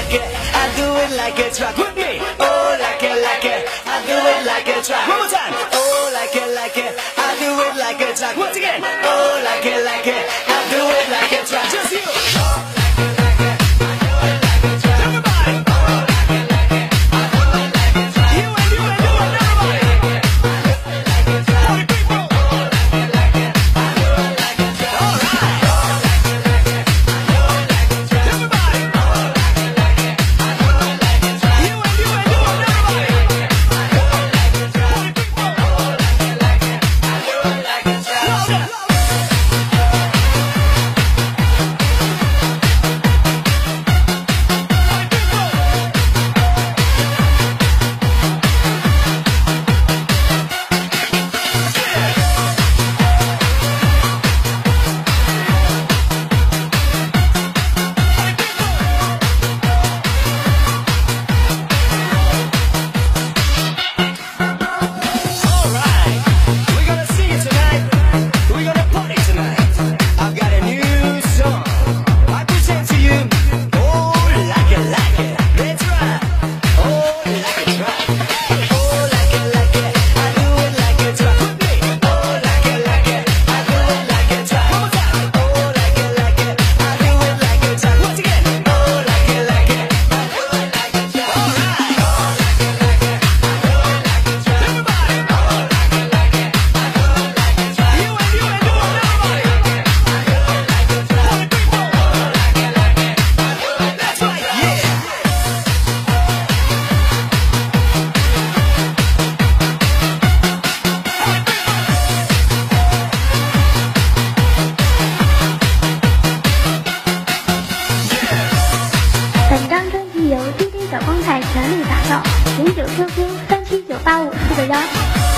like it, I do it like it's rock with me, oh like it. 本张专辑由 DJ 小光彩全力打造，零九 QQ 三七九八五四个幺。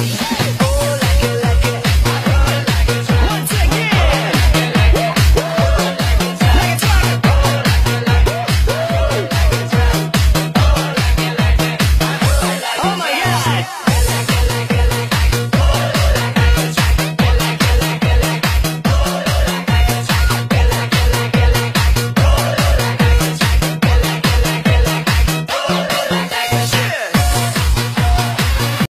Thank you.